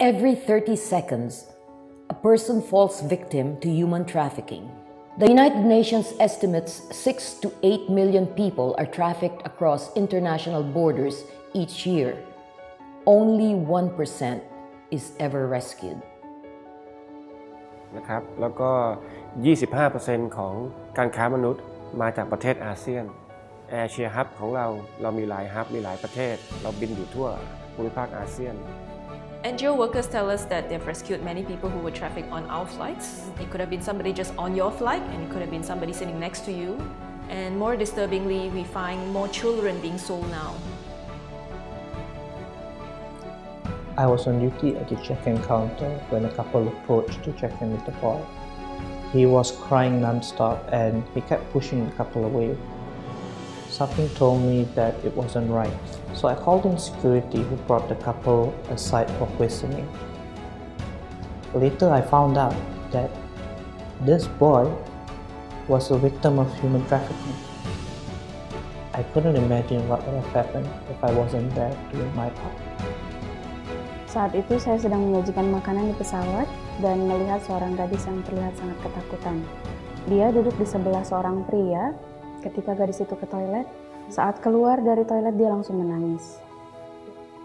Every 30 seconds, a person falls victim to human trafficking. The United Nations estimates 6 to 8 million people are trafficked across international borders each year. Only 1% is ever rescued. นะครับแล้วก็ 25%ของการค้ามนุษย์มาจากประเทศอาเซียนแอร์เชียฮับของเราเรามีหลายฮับมีหลายประเทศ เราบินอยู่ทั่วภูมิภาคอาเซียน NGO workers tell us that they've rescued many people who were trafficked on our flights. It could have been somebody just on your flight, and it could have been somebody sitting next to you. And more disturbingly, we find more children being sold now. I was on duty at the check-in counter when a couple approached to check in with the boy. He was crying non-stop and he kept pushing the couple away. Something told me that it wasn't right. So I called in security who brought the couple aside for questioning. Later I found out that this boy was a victim of human trafficking. I couldn't imagine what would have happened if I wasn't there doing my part. Saat itu saya sedang menyajikan makanan di pesawat dan melihat seorang gadis yang terlihat sangat ketakutan. Dia duduk di sebelah seorang pria ketika gadis itu ke toilet. Saat keluar dari toilet dia langsung menangis.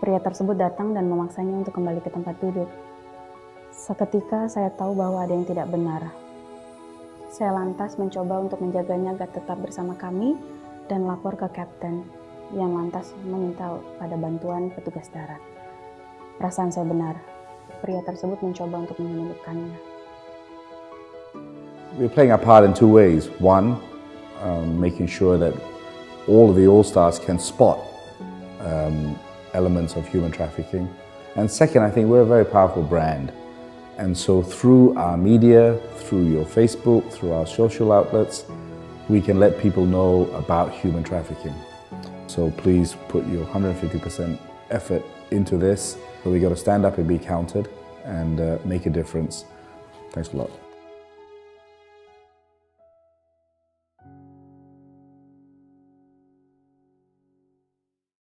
Pria tersebut datang dan memaksanya untuk kembali ke tempat duduk. Seketika saya tahu bahwa ada yang tidak benar. Saya lantas mencoba untuk menjaganya agar tetap bersama kami dan lapor ke kapten yang lantas meminta pada bantuan petugas darat. Perasaan saya benar, pria tersebut mencoba untuk menyembuhkannya. We're playing our part in two ways. One, um, making sure that all of the All-Stars can spot um, elements of human trafficking. And second, I think we're a very powerful brand. And so through our media, through your Facebook, through our social outlets, we can let people know about human trafficking. So please put your 150% effort into this. So we got to stand up and be counted and uh, make a difference. Thanks a lot.